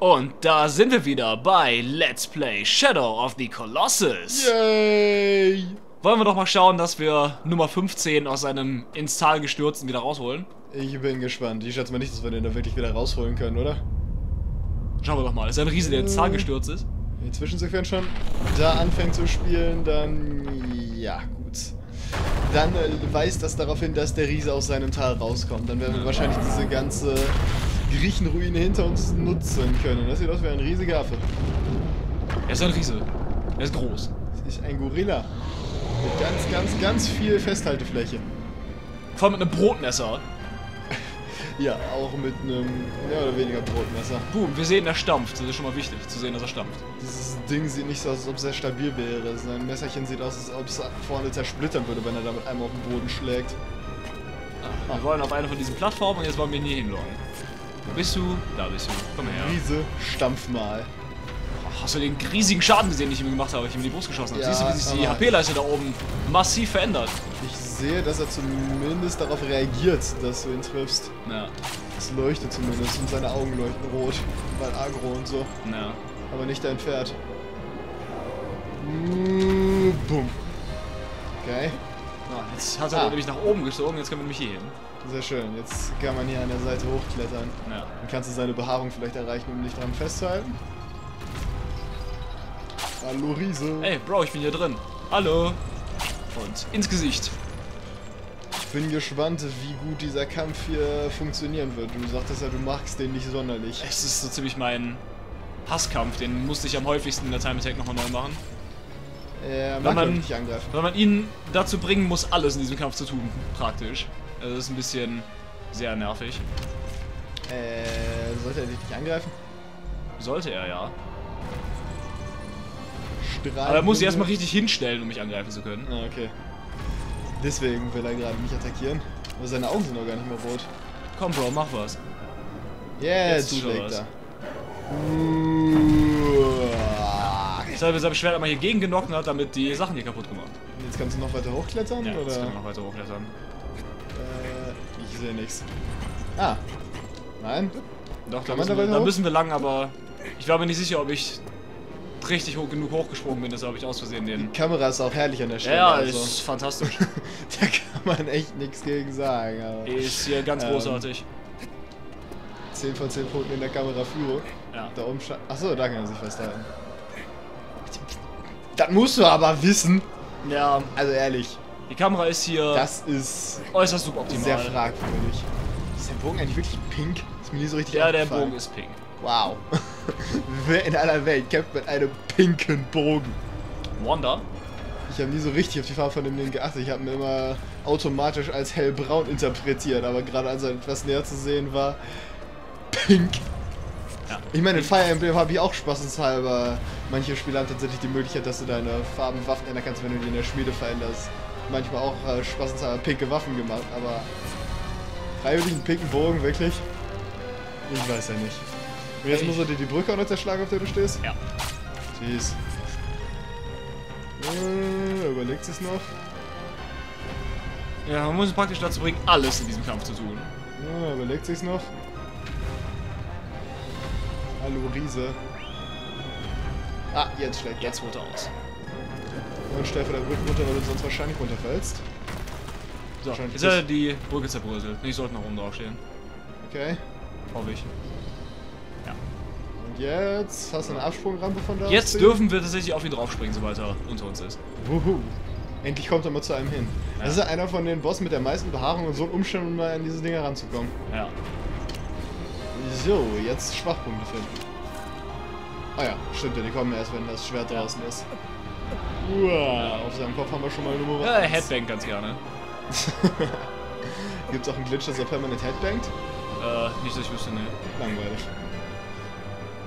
Und da sind wir wieder bei Let's Play Shadow of the Colossus. Yay! Wollen wir doch mal schauen, dass wir Nummer 15 aus seinem ins Tal gestürzten wieder rausholen? Ich bin gespannt. Ich schätze mal nicht, dass wir den da wirklich wieder rausholen können, oder? Schauen wir doch mal. Ist ein Riese, der ins Tal gestürzt ist? Wenn die Zwischensequenz schon da anfängt zu spielen, dann... Ja, gut. Dann äh, weist das darauf hin, dass der Riese aus seinem Tal rauskommt. Dann werden wir wahrscheinlich diese ganze Griechenruine hinter uns nutzen können. Das sieht aus wie ein riesiger Affe. Er ist ein Riese. Er ist groß. Das ist ein Gorilla. Mit ganz, ganz, ganz viel Festhaltefläche. Vor allem mit einem Brotmesser. Ja, auch mit einem mehr oder weniger Brotmesser. Boom, wir sehen, er stampft. Das ist schon mal wichtig, zu sehen, dass er stampft. Dieses Ding sieht nicht so aus, als ob es sehr stabil wäre. Sein Messerchen sieht aus, als ob es vorne zersplittern würde, wenn er damit einmal auf den Boden schlägt. Ah, wir wollen auf eine von diesen Plattformen und jetzt wollen wir ihn hier hinloggen. Wo bist du? Da bist du. Komm her. Riese, stampf mal. Hast du den riesigen Schaden gesehen, den ich ihm gemacht habe, ich ihm in die Brust geschossen habe? Ja, Siehst du, wie sich die HP-Leiste da oben massiv verändert? Ich sehe, dass er zumindest darauf reagiert, dass du ihn triffst. Ja, Es leuchtet zumindest und seine Augen leuchten rot, weil agro und so. ja. Aber nicht dein Pferd. Mm, Bumm. Okay, Ah, jetzt hat er Ah. nämlich nach oben gezogen, jetzt können wir nämlich hier hin. Sehr schön. Jetzt kann man hier an der Seite hochklettern. Ja. Dann kannst du seine Behaarung vielleicht erreichen, um dich dran festzuhalten. Hallo Riese. Ey, Bro, ich bin hier drin. Hallo. Und ins Gesicht. Ich bin gespannt, wie gut dieser Kampf hier funktionieren wird. Du sagtest ja, du magst den nicht sonderlich. Es ist so ziemlich mein Hasskampf, den musste ich am häufigsten in der Time Attack nochmal neu machen. Wenn mag man- man nicht angreifen. Weil man ihn dazu bringen muss, alles in diesem Kampf zu tun, praktisch. Also das ist ein bisschen sehr nervig. Äh, sollte er dich nicht angreifen? Sollte er ja. Strahl. Aber er muss sich erstmal richtig hinstellen, um mich angreifen zu können. Ah, okay. Deswegen will er gerade mich attackieren. Aber seine Augen sind noch gar nicht mehr rot. Komm, Bro, mach was. Jetzt, er schlägt er. Ich habe seinem Schwert einmal hier gegengenockt und hat damit die Sachen hier kaputt gemacht. Jetzt kannst du noch weiter hochklettern, Ja, jetzt oder? können wir noch weiter hochklettern. Sehe nichts. Ah. Nein? Doch, da man müssen, da wir, da müssen wir lang, aber ich war mir nicht sicher, ob ich richtig hoch genug hochgesprungen bin, deshalb habe ich aus Versehen Die den... Kamera ist auch herrlich an der Stelle. Ja, also. ist fantastisch. da kann man echt nichts gegen sagen. Aber ist hier ganz Ähm, großartig. 10 von 10 Punkten in der Kameraführung. Ja. Da oben Achso, da kann er sich festhalten. Das musst du aber wissen. ja, Also ehrlich, die Kamera ist hier das ist äußerst suboptimal. sehr fragwürdig. Ist der Bogen eigentlich wirklich pink? Ist mir nie so richtig Ja, der. Bogen ist pink. Wow. Wer in aller Welt kämpft mit einem pinken Bogen? Wanda? Ich habe nie so richtig auf die Farbe von dem Ding geachtet. Ich habe mir immer automatisch als hellbraun interpretiert, aber gerade als er etwas näher zu sehen war, pink. Ja. Ich meine, in Fire Emblem habe ich auch spaßenshalber. Manche Spiele haben tatsächlich die Möglichkeit, dass du deine Farben Waffen ändern kannst, wenn du die in der Schmiede veränderst. Manchmal auch äh, spaßenshalber pinke Waffen gemacht, aber freiwillig einen pinken Bogen, wirklich? Ich weiß ja nicht. Und jetzt muss er dir die Brücke auch noch zerschlagen, auf der du stehst? Ja. Jeez. Äh, überlegt sich's noch. Ja, man muss praktisch dazu bringen, alles in diesem Kampf zu tun. Ja, überlegt sich's noch. Hallo Riese. Ah, jetzt schlägt. Jetzt holt er aus. Und stell von der Brücke runter, weil du sonst wahrscheinlich runterfällst. So, jetzt hat er die Brücke zerbröselt. Ich sollte noch oben drauf stehen. Okay. Hoffe ich. Und jetzt hast du eine Absprungrampe von da aus Jetzt ihm? dürfen wir tatsächlich auf ihn draufspringen, sobald er unter uns ist. Wuhu. Endlich kommt er mal zu einem hin. Ja. Das ist einer von den Bossen mit der meisten Behaarung und so ein Umstand, um mal an diese Dinger ranzukommen. Ja. So, jetzt Schwachpunkte finden. Ah ja, stimmt ja, die kommen erst, wenn das Schwert Ja. draußen ist. Uah, auf seinem Kopf haben wir schon mal Nummer Ja. Headbang ganz gerne. Gibt's auch einen Glitch, dass er permanent headbangt? Äh, nicht, dass ich wüsste, ne. Langweilig.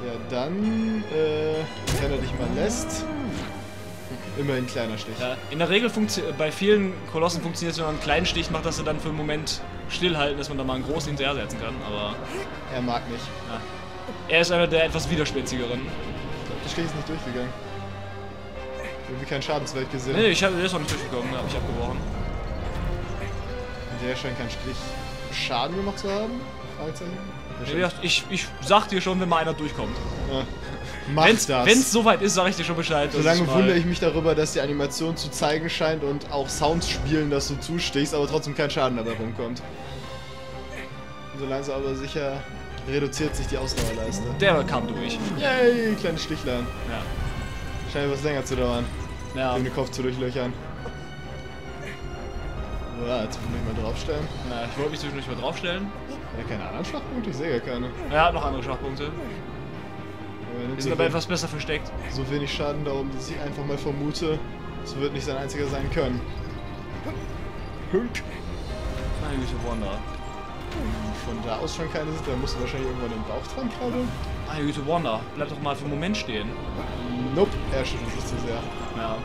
Ja, dann, äh, wenn er dich mal lässt. Immerhin kleiner Stich. Ja, in der Regel funktioniert bei vielen Kolossen funktioniert es, wenn man einen kleinen Stich macht, dass er dann für einen Moment stillhalten, dass man da mal einen großen hinterher setzen kann. Aber Er mag nicht. ja. er ist einer der etwas widerspenstigeren. Ich glaub, der Stich ist nicht durchgegangen. Irgendwie kein Schadenswert gesehen. Nee, ich hab, der ist noch nicht durchgekommen, hab ich abgebrochen. Und der scheint keinen Strich Schaden gemacht zu haben? Fragezeichen. Gesagt, Ich, ich sag dir schon, wenn mal einer durchkommt. Ja. Mach Wenn's, das. wenn's soweit ist, sag ich dir schon Bescheid. Solange wundere ich mich darüber, dass die Animation zu zeigen scheint und auch Sounds spielen, dass du zustichst, aber trotzdem kein Schaden dabei rumkommt. So langsam aber sicher reduziert sich die Ausdauerleiste. Der kam durch. Yay, kleines Stichlein. Ja. Scheint was länger zu dauern, Ja. um den Kopf zu durchlöchern. So, jetzt muss ich mal draufstellen. Na, ich wollte mich zwischendurch mal draufstellen. Ja, keine anderen Schwachpunkte? Ich sehe gar keine. Er hat noch andere Schwachpunkte. Nimmt Die so, sind aber etwas besser versteckt. so wenig Schaden darum, dass ich einfach mal vermute, es wird nicht sein einziger sein können. Hünk. Meine Güte, Wanda. Von da aus schon keine sind, da musst du wahrscheinlich irgendwann den Bauch dran krabbeln. Meine Güte, Wanda. Bleib doch mal für einen Moment stehen. Nope, er schüttelt sich zu sehr. Ja.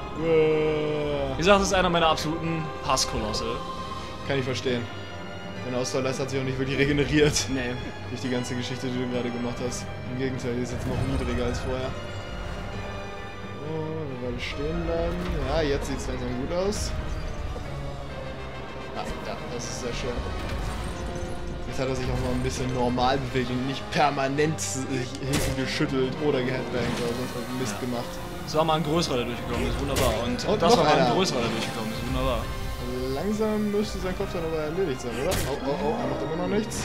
Wie gesagt, das ist einer meiner absoluten Hasskolosse. Kann ich verstehen. Deine Ausdauerleiste hat sich auch nicht wirklich regeneriert Nee. durch die ganze Geschichte, die du gerade gemacht hast. Im Gegenteil, die ist jetzt noch niedriger als vorher. Oh, eine Weile stehen bleiben. Ja, jetzt sieht es langsam gut aus. Ah, ja, das ist sehr schön. Jetzt hat er sich auch mal ein bisschen normal bewegt und nicht permanent sich hinten geschüttelt oder geheadbangt oder sonst was Mist Ja. gemacht. Es war mal ein größerer, der durchgekommen ist. Wunderbar. Und, Und das noch war mal ein größerer, der durchgekommen ist. Wunderbar. Langsam müsste sein Kopf dann aber erledigt sein, oder? Oh, oh, oh, er macht immer noch nichts.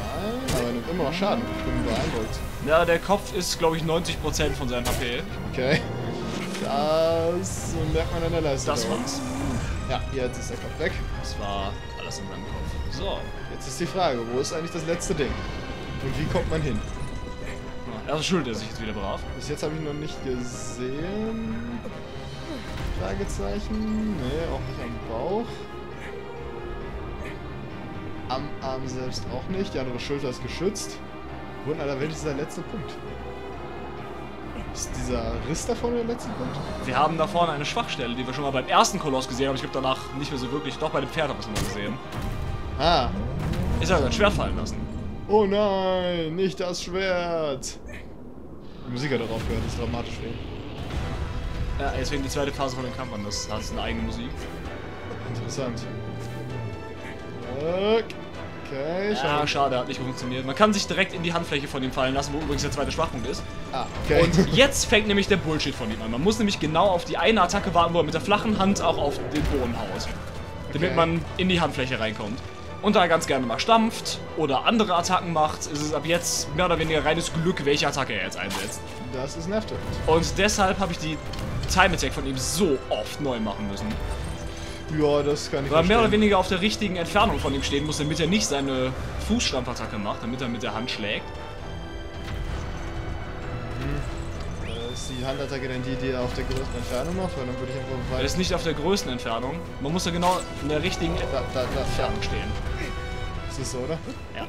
Nein, aber er nimmt immer noch Schaden. Ich bin beeindruckt. Ja, der Kopf ist, glaube ich, 90% von seinem HP. Okay. Das merkt man an der Leiste. Das da. war's. Ja, jetzt ist der Kopf weg. Das war alles in seinem Kopf. So. Jetzt ist die Frage, wo ist eigentlich das letzte Ding? Und wie kommt man hin? Also schuld er sich jetzt wieder brav. Bis jetzt habe ich noch nicht gesehen. Fragezeichen. Nee, auch nicht am Bauch. Am Arm selbst auch nicht. Die andere Schulter ist geschützt. Aller Welt ist der letzte Punkt? Ist dieser Riss da vorne der letzte Punkt? Wir haben da vorne eine Schwachstelle, die wir schon mal beim ersten Koloss gesehen haben. Ich glaube danach nicht mehr so wirklich. Doch bei dem Pferd habe ich es mal gesehen. Ah. Ist er sein Schwert fallen lassen. Oh nein, nicht das Schwert. Die Musik hat auch aufgehört, das ist dramatisch ihn. Ja, deswegen die zweite Phase von den Kampf an. Das hat eine eigene Musik. Interessant. Okay. Okay, Ja, schau. schade, hat nicht funktioniert. Man kann sich direkt in die Handfläche von ihm fallen lassen, wo übrigens der zweite Schwachpunkt ist. Ah, okay. Und jetzt fängt nämlich der Bullshit von ihm an. Man muss nämlich genau auf die eine Attacke warten, wo er mit der flachen Hand auch auf den Boden haut. Damit Okay. man in die Handfläche reinkommt. Und da er ganz gerne mal stampft oder andere Attacken macht, ist es ab jetzt mehr oder weniger reines Glück, welche Attacke er jetzt einsetzt. das ist nervtötend. Und deshalb habe ich die Time Attack von ihm so oft neu machen müssen. Ja, das kann ich Weil er mehr oder weniger auf der richtigen Entfernung von ihm stehen muss, damit er nicht seine Fußstampfattacke macht, damit er mit der Hand schlägt. Äh, Ist die Handattacke denn die, die er auf der größten Entfernung macht? Weil dann würde ich einfach Er weiter... ist nicht auf der größten Entfernung. Man muss ja genau in der richtigen Da, da, da, Entfernung stehen. Ist das so, oder? Ja.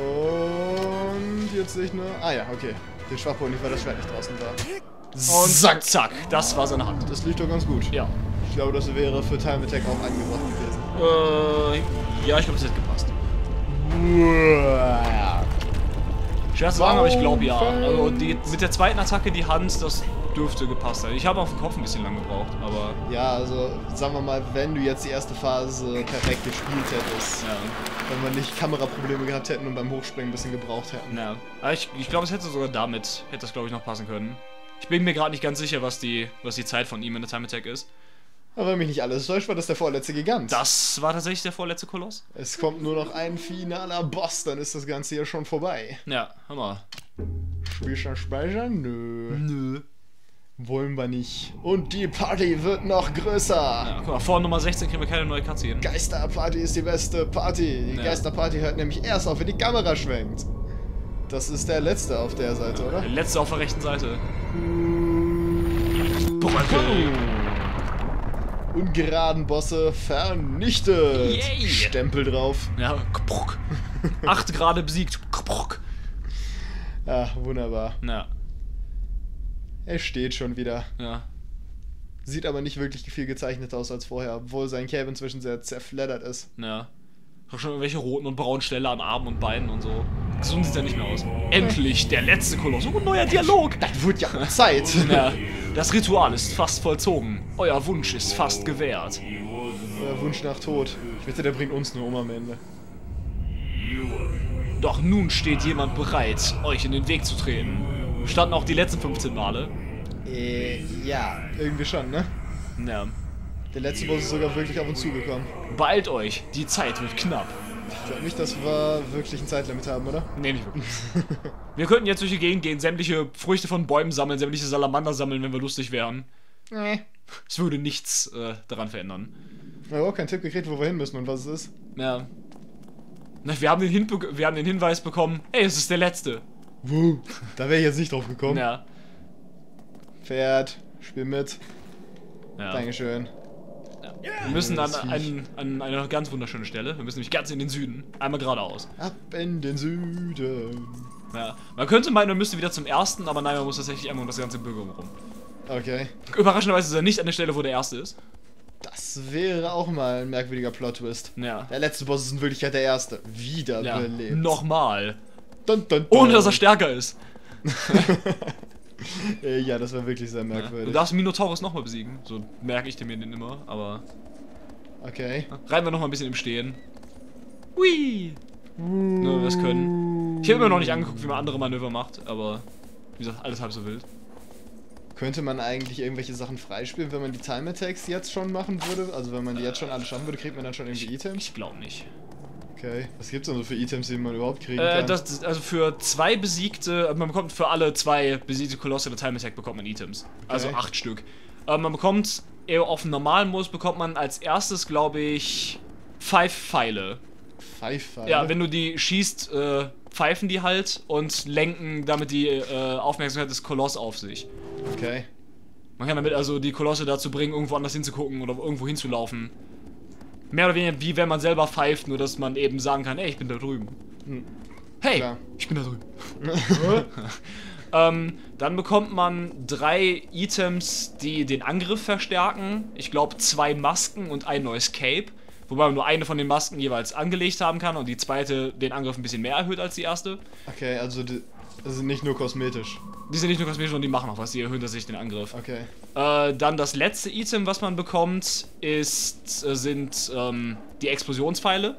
Und jetzt sehe ich nur... Ah ja, okay. Den Schwachpunkt nicht, weil das Schwert nicht draußen war. Und zack, zack. Das war seine Hand. Das liegt doch ganz gut. Ja. Ich glaube, das wäre für Time Attack auch angebracht gewesen. Äh, ja, ich glaube, das hätte gepasst. Schwer zu sagen, aber ich glaube ja. Also die, mit der zweiten Attacke die Hand, das dürfte gepasst sein. Ich habe auf den Kopf ein bisschen lang gebraucht, aber Ja, also sagen wir mal, wenn du jetzt die erste Phase perfekt gespielt hättest, ja. wenn wir nicht Kameraprobleme gehabt hätten und beim Hochspringen ein bisschen gebraucht hätten. ja. Aber ich, ich glaube, es hätte sogar damit, hätte das glaube ich noch passen können. Ich bin mir gerade nicht ganz sicher, was die, was die Zeit von ihm in der Time Attack ist. Aber wenn mich nicht alles täuscht, war das der vorletzte Gigant. Das war tatsächlich der vorletzte Koloss. Es kommt nur noch ein finaler Boss, dann ist das Ganze hier schon vorbei. Ja, hör mal. Speichern, speichern? Nö. Nö. Wollen wir nicht. Und die Party wird noch größer. Ja, guck mal, vor Nummer 16 kriegen wir keine neue Cutscene. Geisterparty ist die beste Party. Die Ja. Geisterparty hört nämlich erst auf, wenn die Kamera schwenkt. Das ist der letzte auf der Seite, oder? Der letzte auf der rechten Seite. Bröckel. Ungeraden Bosse vernichtet. Yay. Stempel drauf. Ja, kpruck. Acht Grade besiegt. Kpruck. Ja, wunderbar. Ja, Er steht schon wieder. ja. Sieht aber nicht wirklich viel gezeichneter aus als vorher, obwohl sein Cape inzwischen sehr zerfleddert ist. Ja. Hab schon irgendwelche roten und braunen Stelle an Armen und Beinen und so. Gesund sieht er nicht mehr aus. Endlich der letzte Koloss. Oh, ein neuer Dialog. Das wird ja Zeit. Ja, das Ritual ist fast vollzogen. Euer Wunsch ist fast gewährt. Euer Wunsch nach Tod. Ich wette, der bringt uns nur um am Ende. Doch nun steht jemand bereit, euch in den Weg zu treten. Standen auch die letzten 15 Male. Äh, ja, irgendwie schon, ne? Ja. Der letzte Boss ist sogar wirklich auf uns zugekommen. Beeilt euch, die Zeit wird knapp. Ich glaube nicht, dass wir wirklich ein Zeitlimit haben, oder? Nee, nicht wirklich. wir könnten jetzt durch die Gegend gehen, sämtliche Früchte von Bäumen sammeln, sämtliche Salamander sammeln, wenn wir lustig wären. Nee. Es würde nichts äh, daran verändern. Ich habe auch keinen Tipp gekriegt, wo wir hin müssen und was es ist. Ja. Na, wir, haben den Hin wir haben den Hinweis bekommen, ey, es ist der letzte. Wuh, da wäre ich jetzt nicht drauf gekommen. Ja. Pferd, spiel mit. ja. Dankeschön. Wir müssen an, an, an eine ganz wunderschöne Stelle. Wir müssen nämlich ganz in den Süden. Einmal geradeaus. Ab in den Süden. Ja. Man könnte meinen, man müsste wieder zum ersten, aber nein, man muss tatsächlich einmal um das ganze Bürger rum. Okay. Überraschenderweise ist er nicht an der Stelle, wo der erste ist. Das wäre auch mal ein merkwürdiger Plot-Twist. Ja. Der letzte Boss ist in Wirklichkeit der erste. ja. Wiederbelebt. Nochmal. Dun, dun, dun. Ohne dass er stärker ist. Äh, Ja, das war wirklich sehr Ja. Du merkwürdig. darfst Minotaurus nochmal besiegen. So merke ich mir den immer, aber. Okay. Reiben wir nochmal ein bisschen im Stehen. Hui! Nur wir das können. Ich habe immer noch nicht angeguckt, wie man andere Manöver macht, aber wie gesagt, alles halb so wild. Könnte man eigentlich irgendwelche Sachen freispielen, wenn man die Time Attacks jetzt schon machen würde? Also wenn man die jetzt schon alle schaffen würde, kriegt man dann schon irgendwie Items? Ich glaube nicht. Okay. Was gibt's denn so für Items, die man überhaupt kriegen Äh, kann? das, also für zwei besiegte, man bekommt für alle zwei besiegte Kolosse der Time Attack bekommt man Items. Also Okay. acht Stück. Äh, man bekommt, eher auf dem normalen Modus bekommt man als erstes, glaube ich, Five Pfeile. Pfeifer. Ja, wenn du die schießt, äh, pfeifen die halt und lenken damit die äh, Aufmerksamkeit des Koloss auf sich. Okay. Man kann damit also die Kolosse dazu bringen, irgendwo anders hinzugucken oder irgendwo hinzulaufen. Mehr oder weniger wie wenn man selber pfeift, nur dass man eben sagen kann, ey, ich bin da drüben. Hm. Hey, Klar. ich bin da drüben. ähm, dann bekommt man drei Items, die den Angriff verstärken. Ich glaube zwei Masken und ein neues Cape. Wobei man nur eine von den Masken jeweils angelegt haben kann und die zweite den Angriff ein bisschen mehr erhöht als die erste. Okay, also die, das ist nicht nur kosmetisch. Die sind nicht nur kosmetisch, sondern die machen auch was, die erhöhen tatsächlich den Angriff. Okay. Äh, dann das letzte Item, was man bekommt, ist, äh, sind ähm, die Explosionspfeile,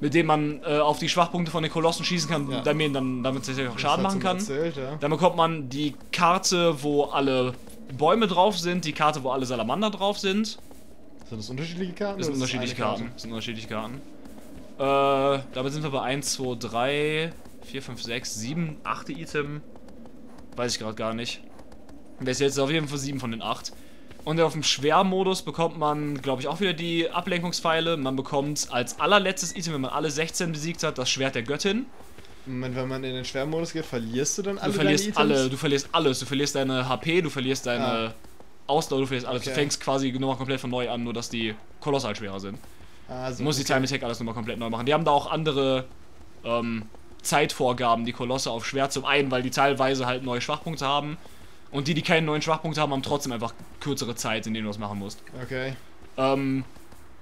mit denen man äh, auf die Schwachpunkte von den Kolossen schießen kann, Ja. damit dann damit tatsächlich auch Schaden machen kann. Erzählt, ja. Dann bekommt man die Karte, wo alle Bäume drauf sind, die Karte, wo alle Salamander drauf sind. Sind das unterschiedliche Karten? Das sind unterschiedliche Karten. Das sind unterschiedliche Karten. Äh, damit sind wir bei 1, 2, 3, 4, 5, 6, 7, 8 Item. Weiß ich gerade gar nicht. Wer ist jetzt auf jeden Fall 7 von den 8. Und auf dem Schwermodus bekommt man, glaube ich, auch wieder die Ablenkungspfeile. Man bekommt als allerletztes Item, wenn man alle 16 besiegt hat, das Schwert der Göttin. Moment, wenn man in den Schwermodus geht, verlierst du dann alle Du verlierst alle, du verlierst alles. Du verlierst deine HP, du verlierst deine Ah. Ausdauer, du verlierst alles. Du Okay. fängst quasi nochmal komplett von neu an, nur dass die kolossal schwerer sind. Also, Du musst die okay. Time Attack alles nochmal komplett neu machen. Die haben da auch andere ähm, Zeitvorgaben, die Kolosse auf Schwert. Zum einen, weil die teilweise halt neue Schwachpunkte haben. Und die, die keine neuen Schwachpunkte haben, haben trotzdem einfach kürzere Zeit, in denen du das machen musst. Okay. Ähm,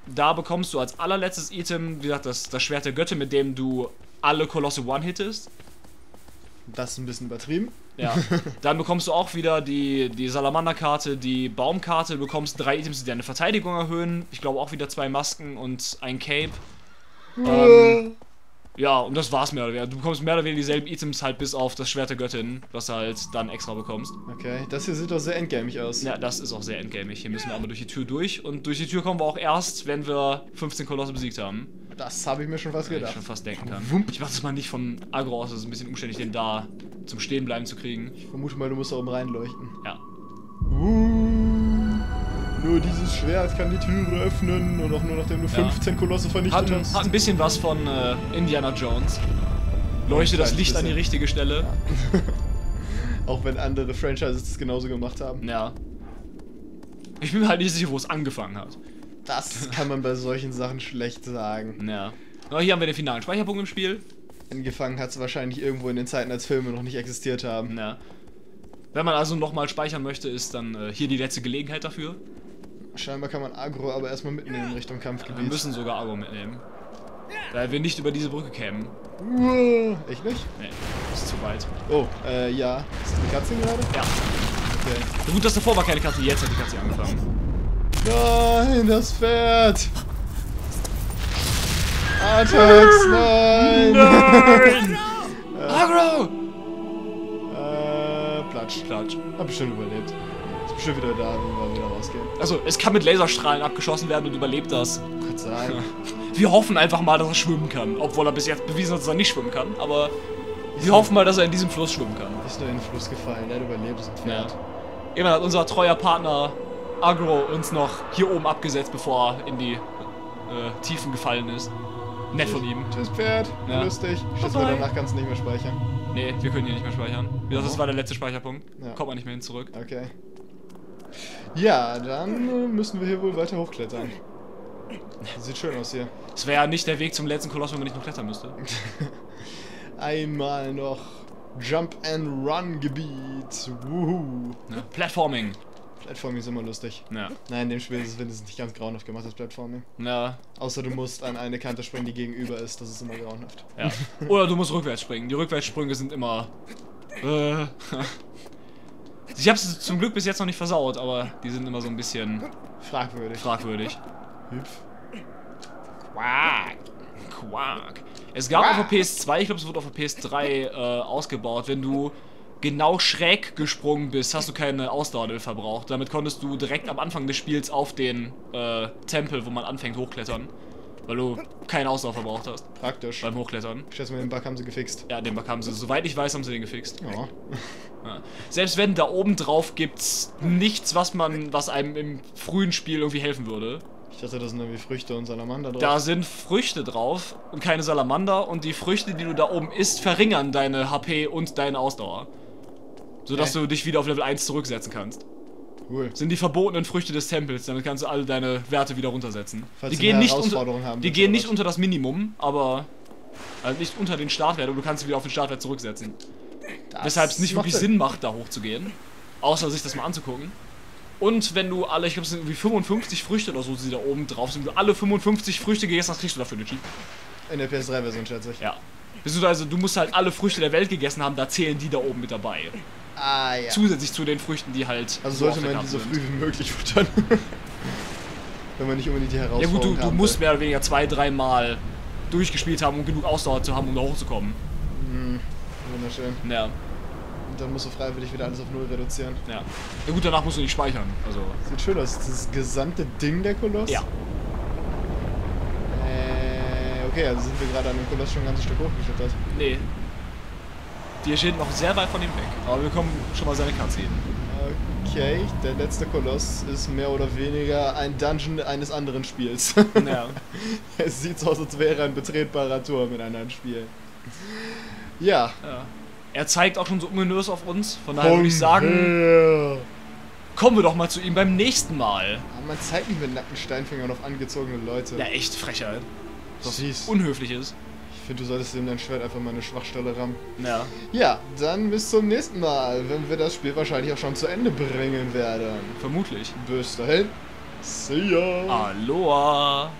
da bekommst du als allerletztes Item, wie gesagt, das, das Schwert der Götte, mit dem du alle Kolosse one-hittest. Das ist ein bisschen übertrieben. Ja. Dann bekommst du auch wieder die, die Salamander-Karte, die Baumkarte. Du bekommst drei Items, die deine Verteidigung erhöhen. Ich glaube auch wieder zwei Masken und ein Cape. Ähm, ja, und das war's mehr oder weniger. Du bekommst mehr oder weniger dieselben Items halt bis auf das Schwert der Göttin, was du halt dann extra bekommst. Okay, das hier sieht doch sehr endgamig aus. Ja, das ist auch sehr endgamig. Hier müssen wir aber durch die Tür durch. Und durch die Tür kommen wir auch erst, wenn wir 15 Kolosse besiegt haben. Das habe ich mir schon fast Ja, ich gedacht. schon fast denken kann. Ich mach das mal nicht von Agro aus, das ist ein bisschen umständlich, den da zum Stehenbleiben zu kriegen. Ich vermute mal, du musst da oben reinleuchten. Ja. Nur dieses Schwert kann die Türe öffnen und auch nur nachdem du Ja. 15 Kolosse vernichtet Hat, hast. hat ein bisschen was von äh, Indiana Jones. Leuchte das Licht an die bisschen. richtige Stelle. Auch wenn andere Franchises das genauso gemacht haben. Ja. Ich bin mir halt nicht sicher, wo es angefangen hat. Das kann man bei solchen Sachen schlecht sagen. Ja. Aber hier haben wir den finalen Speicherpunkt im Spiel. Angefangen hat es wahrscheinlich irgendwo in den Zeiten, als Filme noch nicht existiert haben. Ja. Wenn man also nochmal speichern möchte, ist dann äh, hier die letzte Gelegenheit dafür. Scheinbar kann man Agro aber erstmal mitnehmen in Richtung Wir Kampfgebiet. müssen sogar Agro mitnehmen. Weil wir nicht über diese Brücke kämen. Ich nicht? Nee, ist zu weit. Oh, äh, ja. Ist das eine Cutscene gerade? Ja. Okay. So gut, dass davor war keine Katze, jetzt hat die Katze angefangen. Nein, das Pferd! Artax, nein! Nein! Agro! Äh, Platsch. Klatsch. Hab bestimmt überlebt. Bestimmt wieder da, wenn wir wieder rausgehen. Also, es kann mit Laserstrahlen abgeschossen werden und überlebt das. Gott sei Dank. Wir hoffen einfach mal, dass er schwimmen kann. Obwohl er bis jetzt bewiesen hat, dass er nicht schwimmen kann. Aber wir hoffen mal, dass er in diesem Fluss schwimmen kann. Ist nur in den Fluss gefallen, er hat überlebt, ist ein Pferd. Immer hat unser treuer Partner Agro uns noch hier oben abgesetzt, bevor er in die äh, Tiefen gefallen ist. Nett von ihm. Tschüss, Pferd. Ja. Lustig. Ich schätze bye. danach kannst du nicht mehr speichern. Nee, wir können hier nicht mehr speichern. Wie gesagt, das war der letzte Speicherpunkt. Ja. Kommt man nicht mehr hin zurück. Okay. Ja, dann äh, müssen wir hier wohl weiter hochklettern. Sieht schön aus hier. Das wäre ja nicht der Weg zum letzten Koloss, wenn man nicht noch klettern müsste. Einmal noch Jump and Run Gebiet. Wuhu. Ne? Platforming. Plattforming ist immer lustig. Ja. Nein, in dem Spiel ist es wenigstens nicht ganz grauenhaft gemacht, das Plattforming. Ja. Außer du musst an eine Kante springen, die gegenüber ist. Das ist immer grauenhaft. ja. Oder du musst rückwärts springen. Die Rückwärtssprünge sind immer. Äh. Ich hab's zum Glück bis jetzt noch nicht versaut, aber die sind immer so ein bisschen Fragwürdig. fragwürdig. Hüpf. Quark. Quark. Es gab auf der PS2, ich glaube, es wurde auf der PS3 äh, ausgebaut, wenn du genau schräg gesprungen bist, hast du keine Ausdauer verbraucht. Damit konntest du direkt am Anfang des Spiels auf den äh, Tempel, wo man anfängt, hochklettern. Weil du keine Ausdauer verbraucht hast Praktisch. beim Hochklettern. Ich schätze mal, den Bug haben sie gefixt. Ja, den Bug haben sie, soweit ich weiß, haben sie den gefixt. Ja. Ja. Selbst wenn da oben drauf gibt's nichts, was man, was einem im frühen Spiel irgendwie helfen würde. Ich dachte, das sind irgendwie Früchte und Salamander drauf. Da sind Früchte drauf und keine Salamander und die Früchte, die du da oben isst, verringern deine HP und deine Ausdauer. Sodass Hä? du dich wieder auf Level 1 zurücksetzen kannst. Cool. Sind die verbotenen Früchte des Tempels, damit kannst du alle deine Werte wieder runtersetzen. Falls die gehen nicht unter, haben die gehen nicht unter das Minimum, aber also nicht unter den Startwert und du kannst sie wieder auf den Startwert zurücksetzen. Weshalb es nicht wirklich Sinn macht, da hochzugehen. Außer sich das mal anzugucken. Und wenn du alle, ich glaube, es sind irgendwie 55 Früchte oder so, die da oben drauf sind, wenn du alle 55 Früchte gegessen hast, kriegst du dafür eine Cheat. In der PS3-Version, schätze ich. Ja. Beziehungsweise du musst halt alle Früchte der Welt gegessen haben, da zählen die da oben mit dabei. Ah, ja. Zusätzlich zu den Früchten, die halt. Also sollte so man die so früh wie möglich futtern. Wenn man nicht unbedingt die sind. Ja Herausforderung gut, du, du haben musst mehr oder weniger zwei, dreimal durchgespielt haben, um genug Ausdauer zu haben, um da hochzukommen. Hm, wunderschön. Ja, Und dann musst du freiwillig wieder alles auf Null reduzieren. ja. Ja gut, danach musst du nicht speichern. Also. Sieht schön aus. Ist das gesamte Ding der Koloss? Ja. Äh, okay, also sind wir gerade an dem Koloss schon ein ganzes Stück hochgeschlittert. Nee. Die steht noch sehr weit von ihm weg. Aber wir kommen schon mal seine Cutscene. Okay, der letzte Koloss ist mehr oder weniger ein Dungeon eines anderen Spiels. Ja. es sieht so aus, als wäre ein betretbarer Turm in einem anderen Spiel. Ja. ja. Er zeigt auch schon so ominös auf uns. Von daher würde ich sagen, her. kommen wir doch mal zu ihm beim nächsten Mal. Aber man zeigt nicht mit nackten Steinfingern auf angezogene Leute. Ja, echt Frechheit. das ist. Unhöflich ist. Ich finde, du solltest ihm dein Schwert einfach mal eine Schwachstelle rammen. Ja. Ja, dann bis zum nächsten Mal, wenn wir das Spiel wahrscheinlich auch schon zu Ende bringen werden. Vermutlich. Bis dahin. See ya. Aloha.